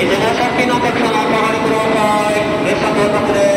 水戸のお客様お下がりください。車到着です。